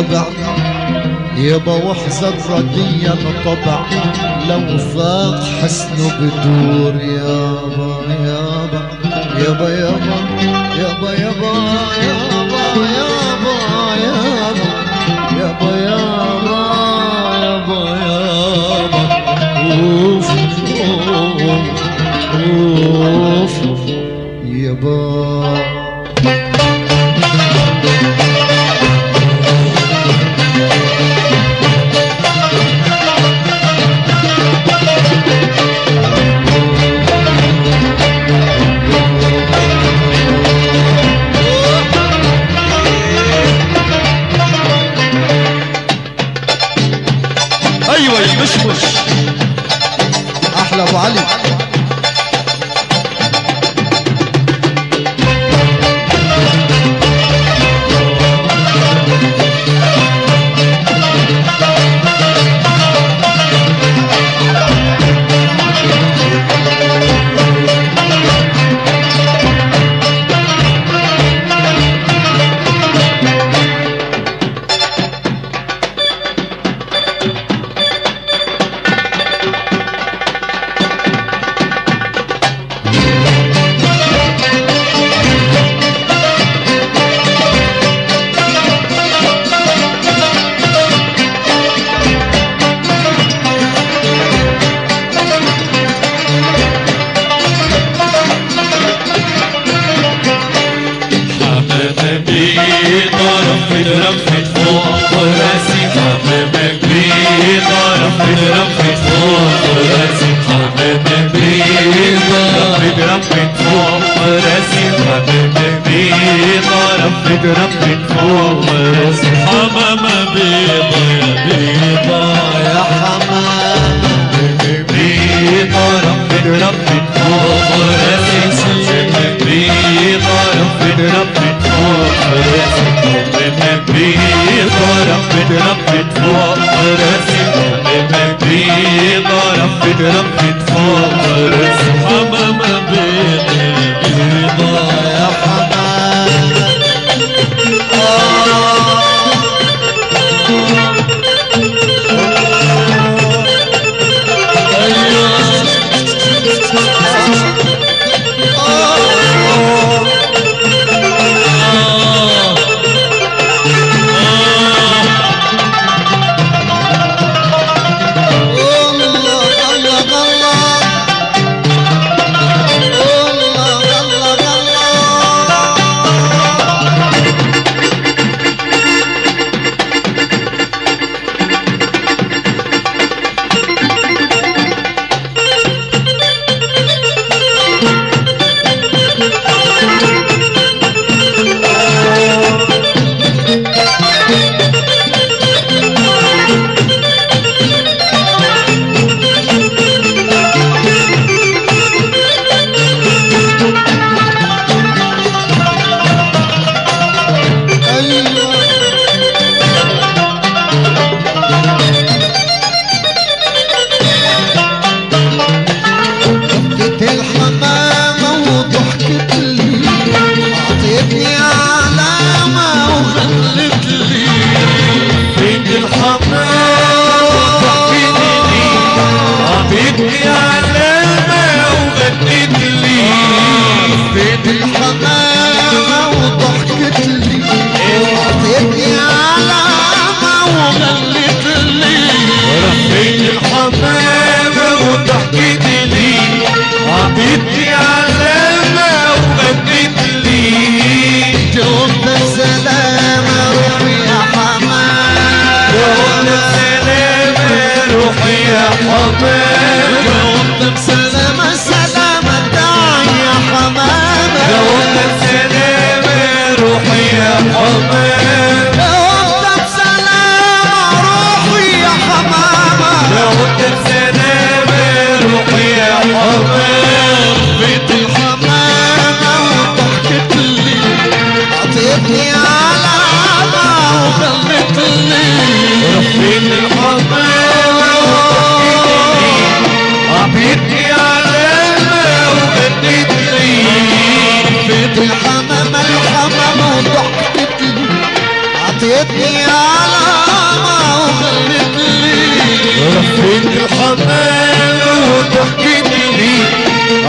الطبع. يبا واحذر رديا طبع لو فاق حسنه بدور يابا يابا. يابا يابا يابا يابا يابا يابا.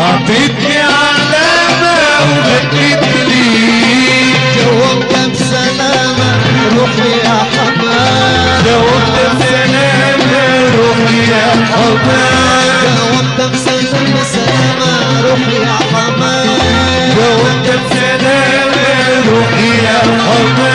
حطيتني علامة وبكيت ليك جاوبت بسلامة روحي يا حمام. جاوبت بسلامة روحي يا حمام. جاوبت بسلامة سلامة روحي يا حمام. جاوبت بسلامة روحي يا حمام.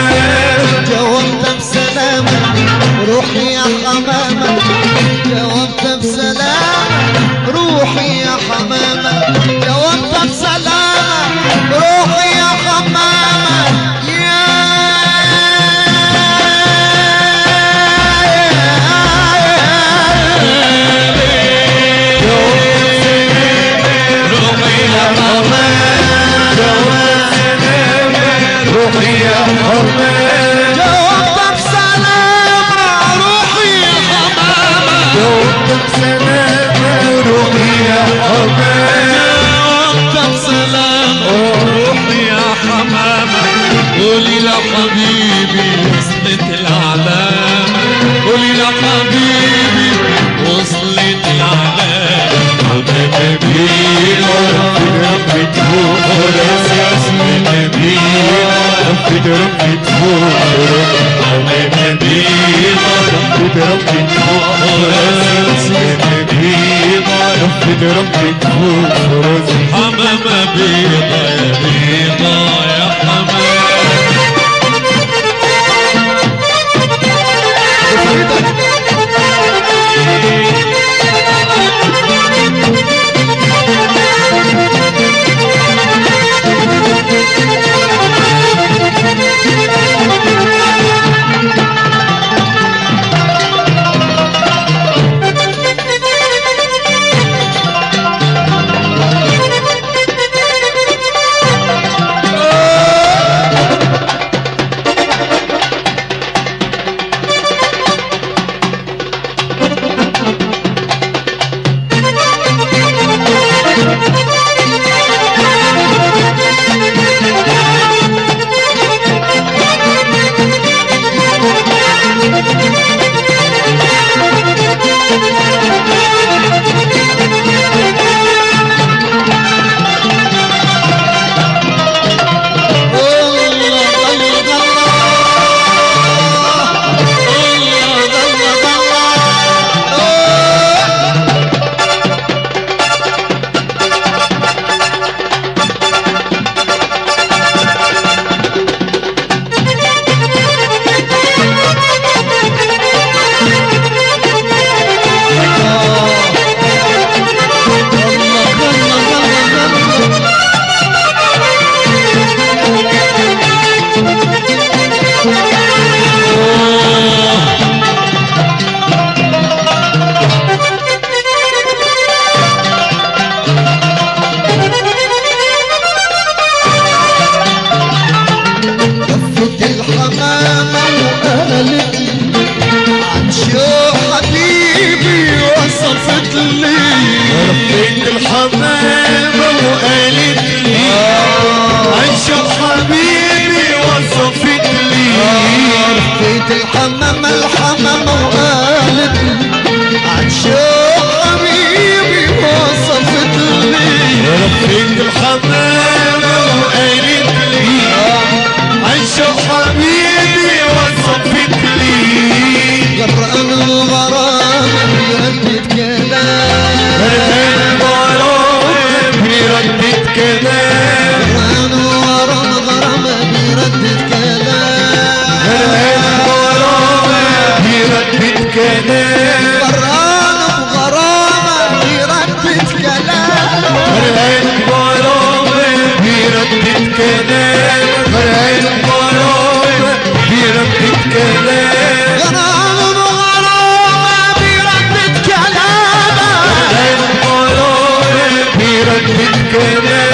goodness.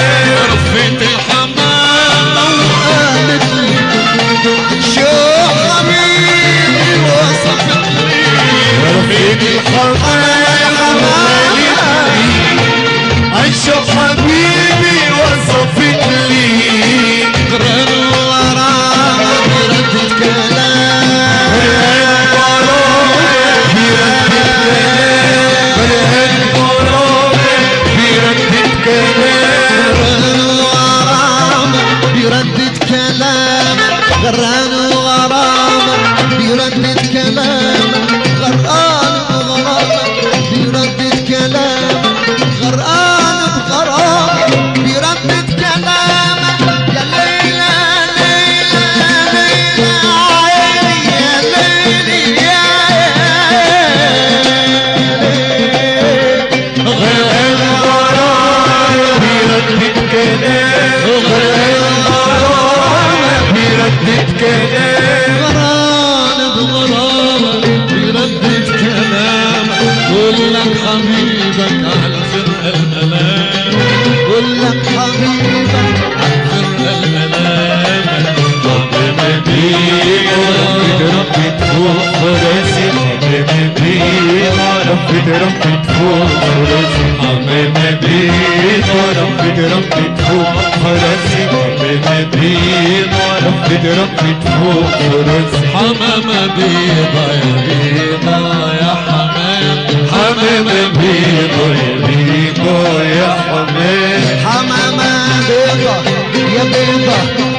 يا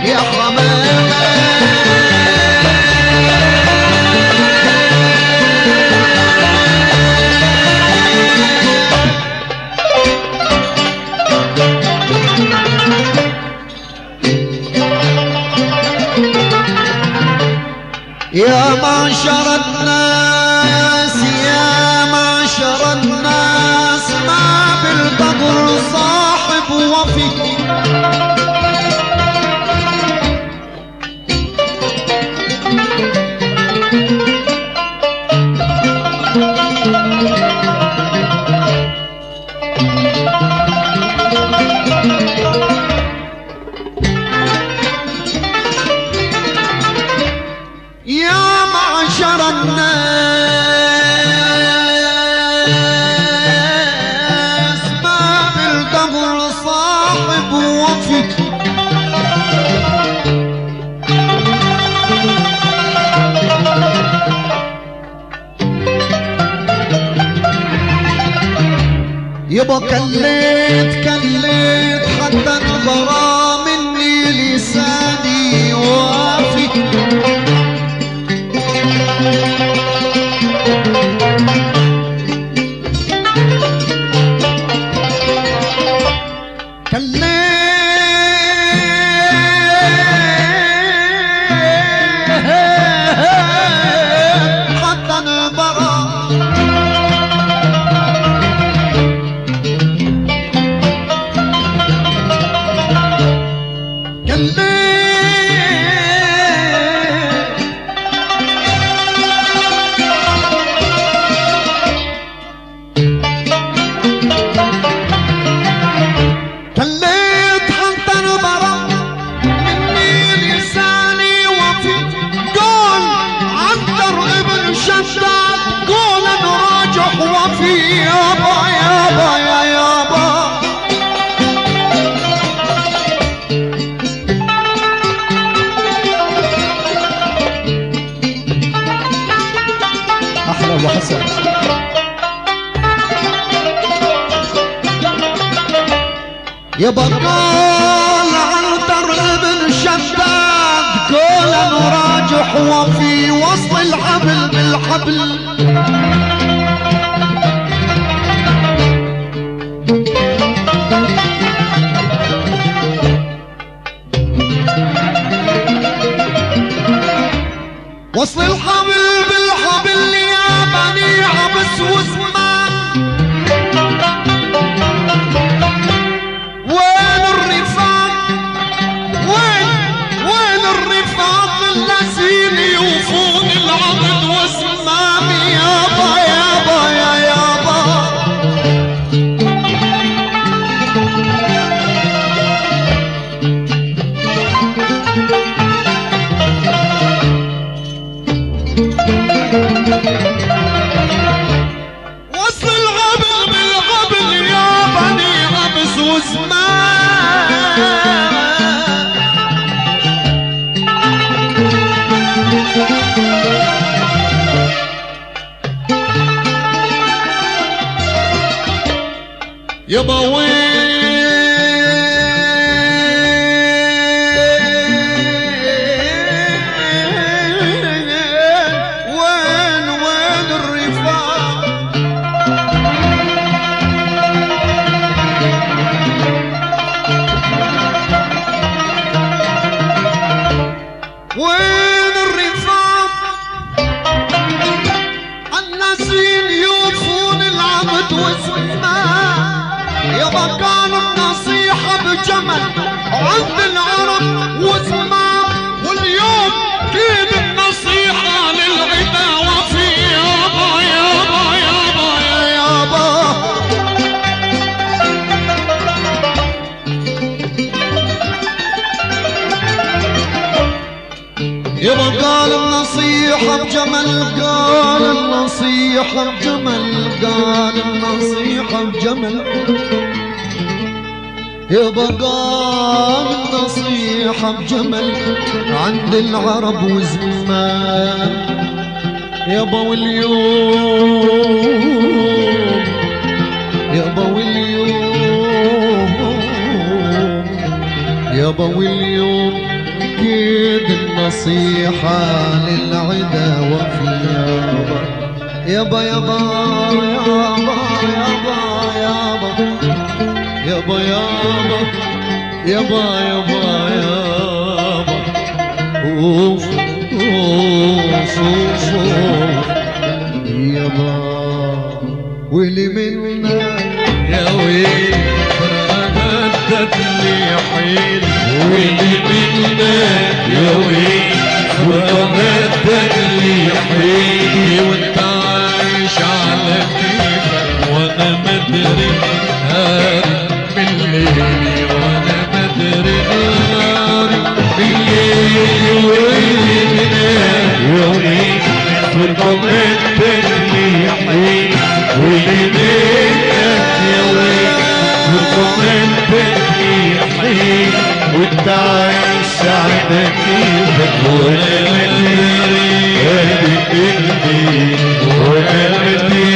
يبا Yeah, but when نصيحة بجمل قال النصيحة بجمل قال النصيحة بجمل يبقى نصيحة بجمل عند العرب وزمان يابا واليوم يابا واليوم يابا واليوم. كيد النصيحة للعدا وفي يابا يابا يابا يابا يابا. يابا يابا يابا يابا يابا. اوف اوف اوف اوف يابا واللي منا يا ويل تفليحين واللي منك يوين وما تفليحين وانت عايش على كيفك وأنا مدري من الليل وأنا مدري بالليل واللي منك يوين وانت تفليحين واللي منك يوين والمهم بدي يحيي وانت عايش سعادتي وأنا بدي وأنا بدي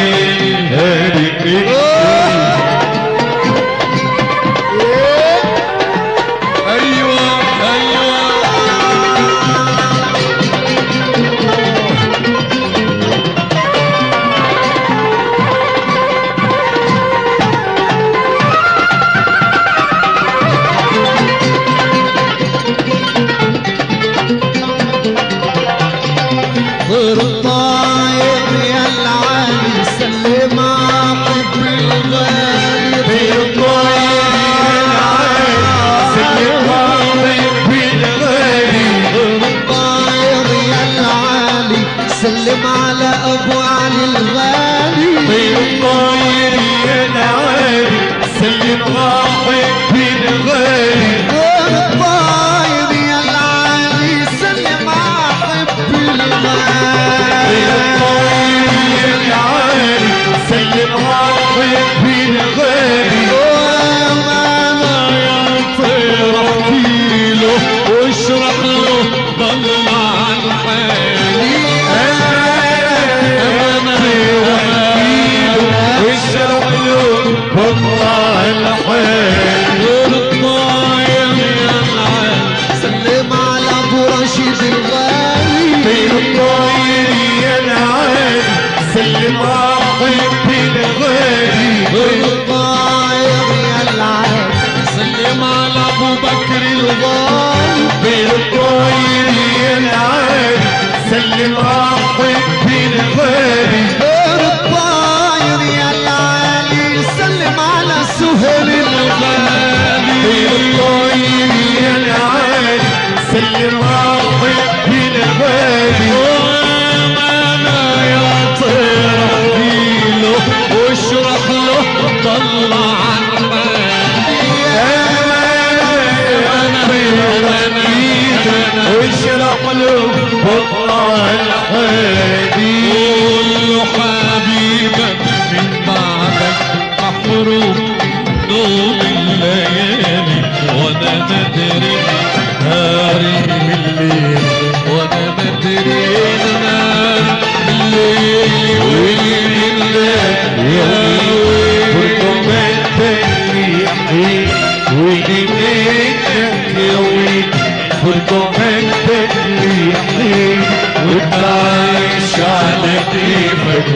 وتعيش على كيفك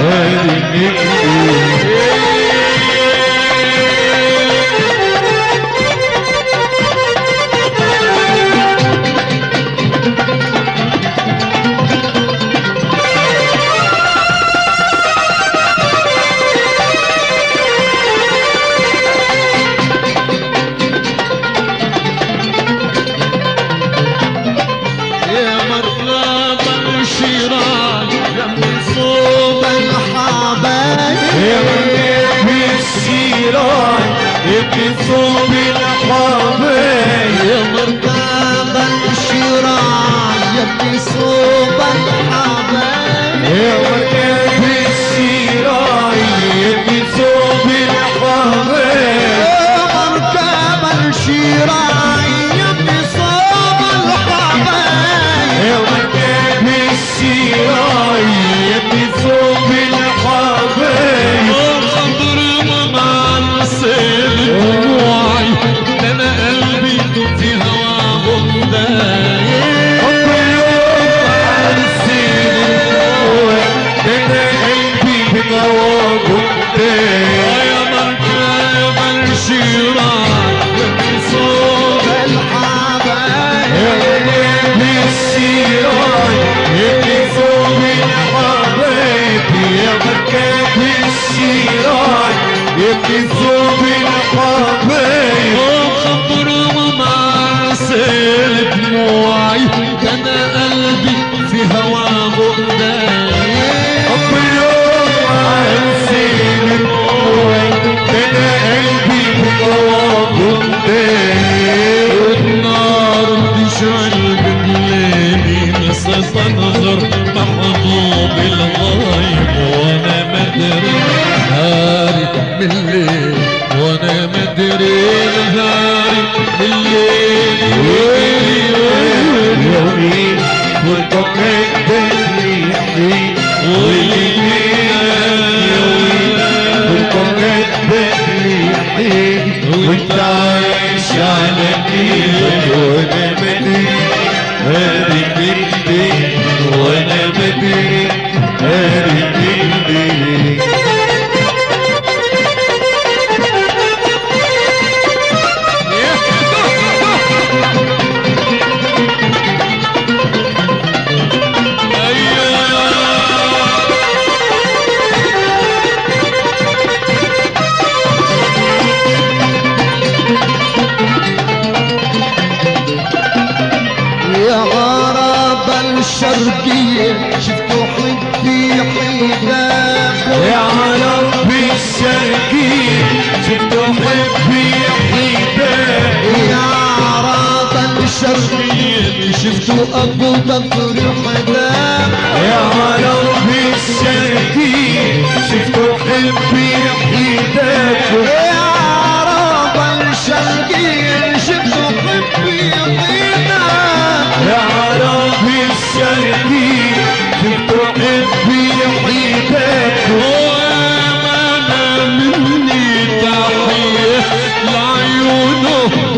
مني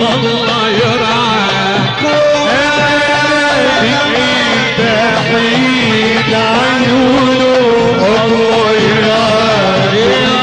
الله يرعاك بعيد بعيد عيونه الله يرعاك يا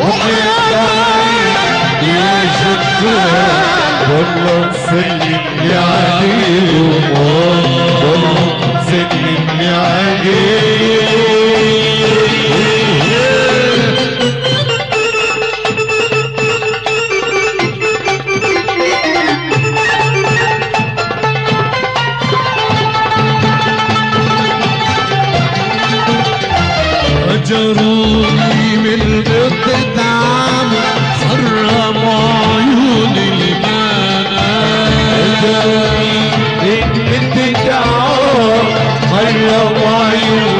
وحياتك والله سلم لي عليه والله سلم لي عليه جرى دمي من تدعو خلوا عيوني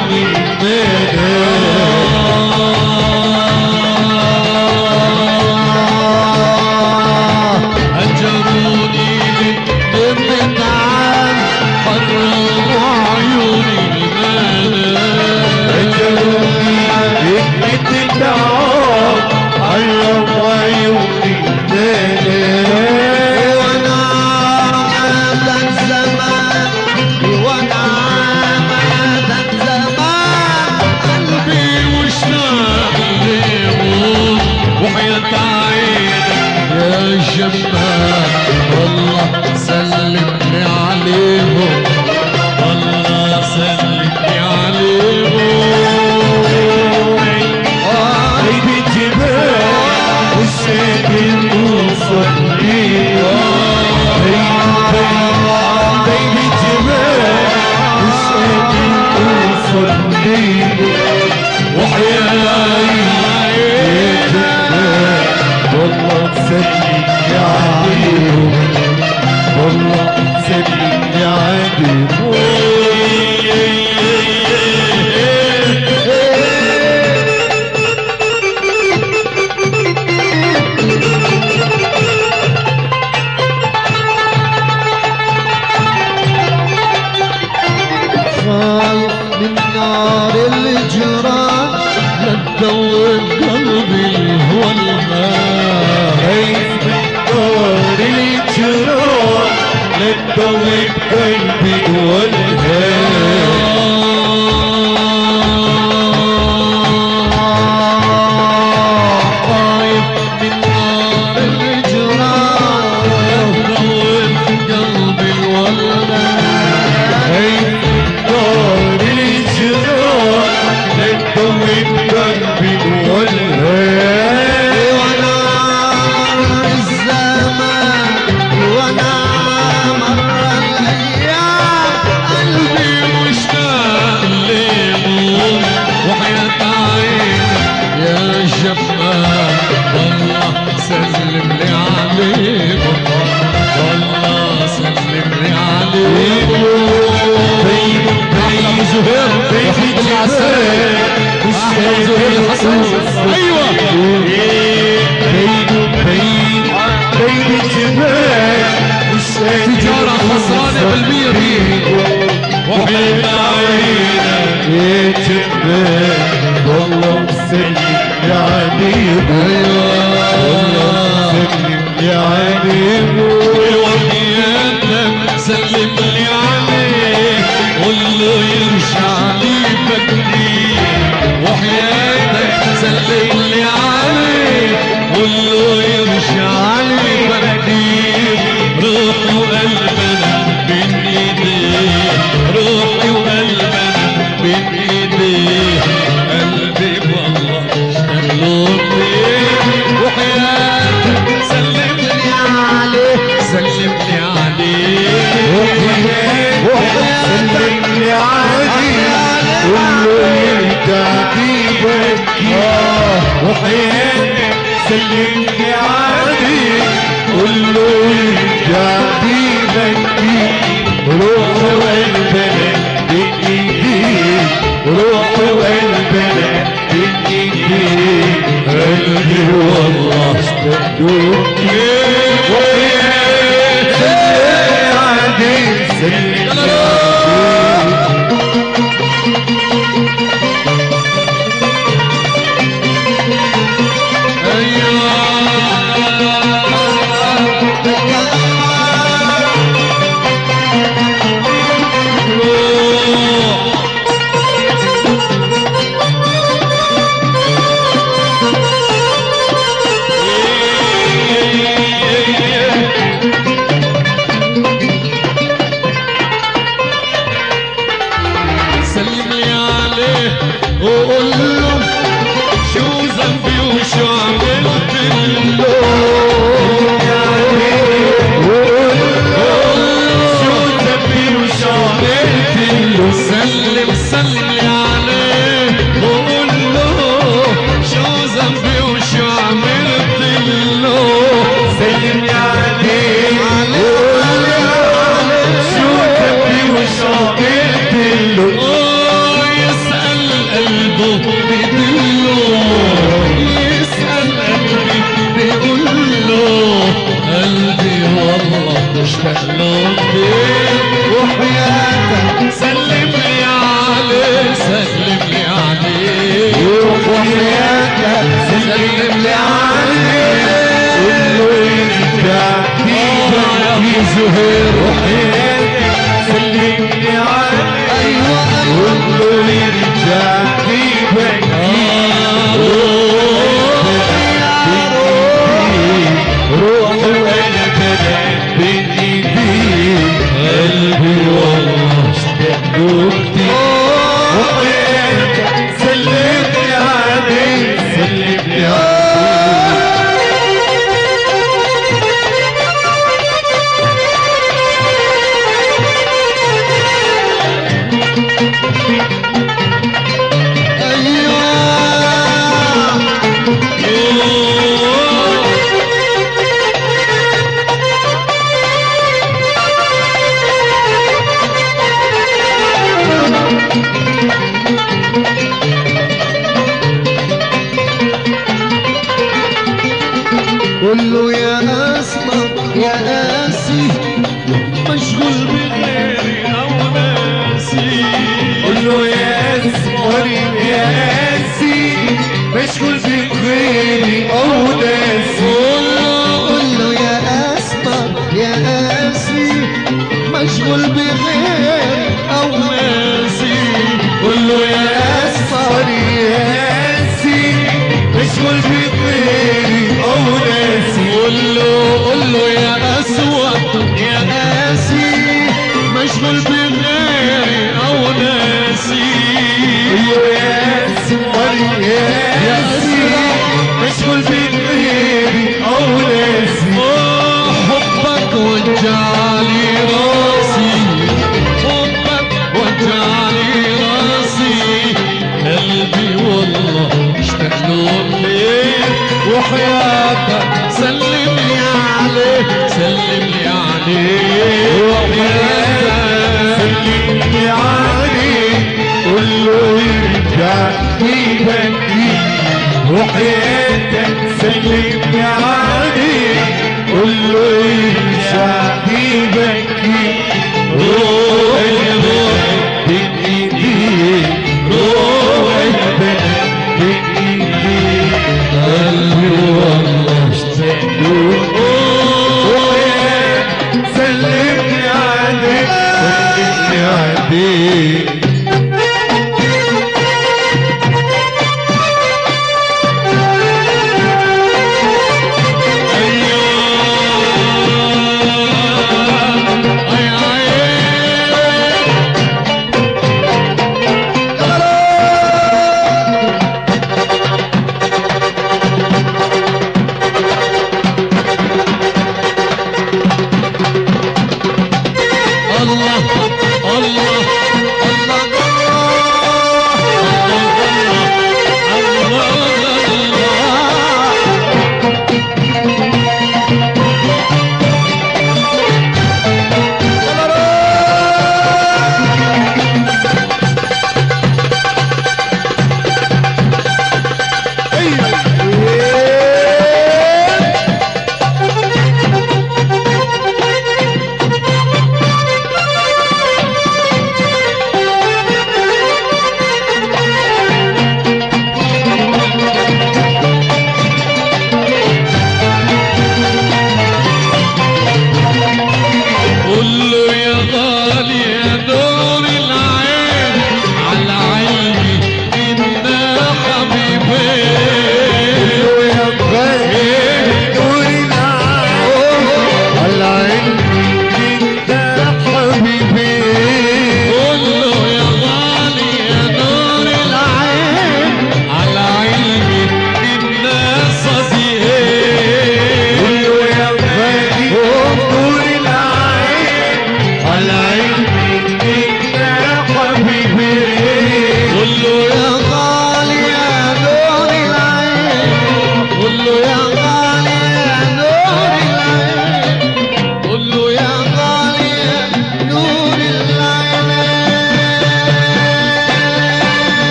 दे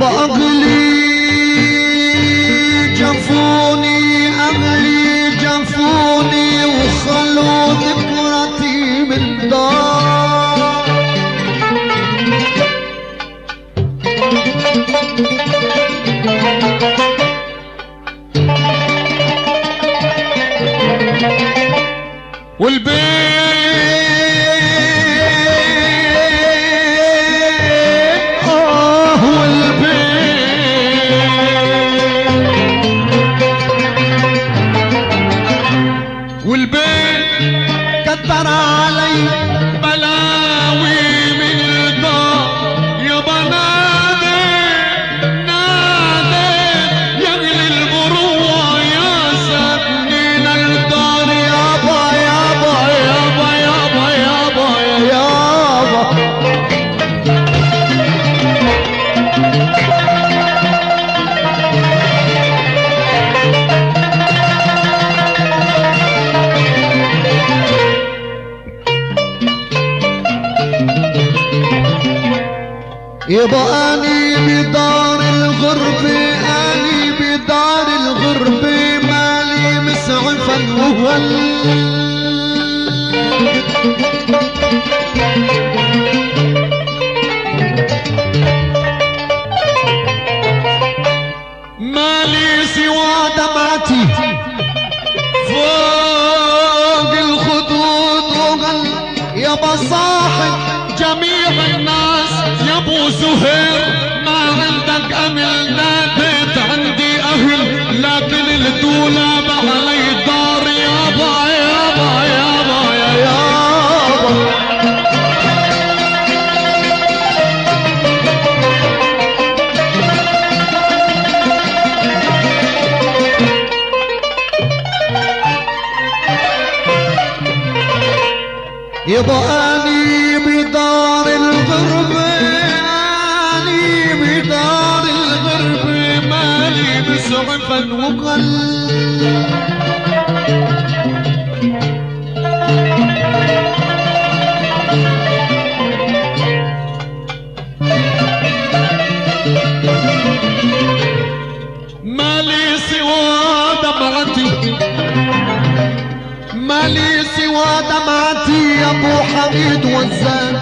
বগল زهير ما عندك أمل لا بيت عندي أهل لكن الدولاب علي الدار. يابا يابا يابا يا يابا يابا, يابا الحديد والزان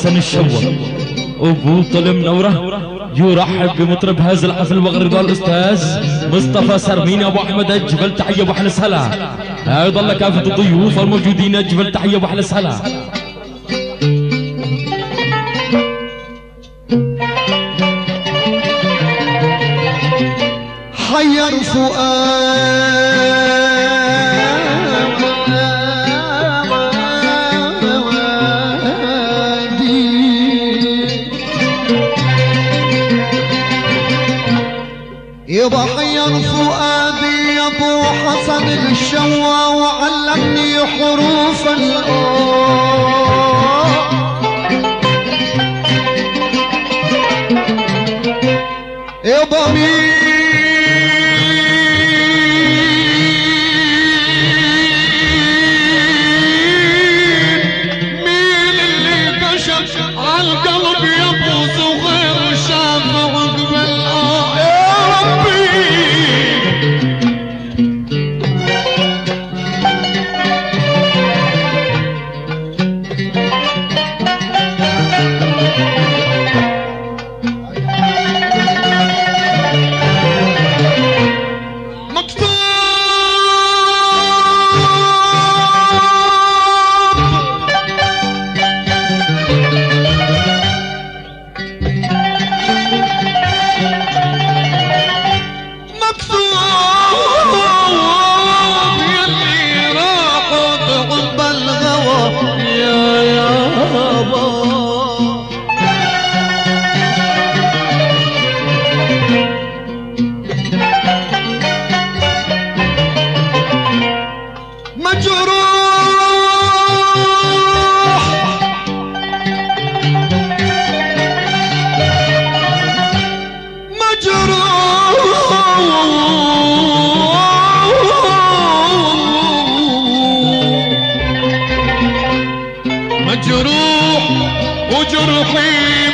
حسن الشوى وبوطل منوره يرحب بمطرب هذا الحفل وغرض الأستاذ مصطفى سرمين أبو أحمد اجمل تحية ابو أحلى هلا أيضا لكافه الضيوف الموجودين اجمل تحية ابو أحلى حير فؤادي يا ابو حسن الشوا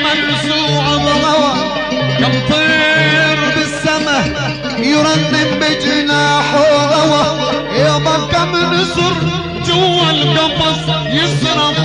منزوع بغوى كم طير بالسما يرنم بجناحه غوى يابا كم نسر جوا القفص يسرى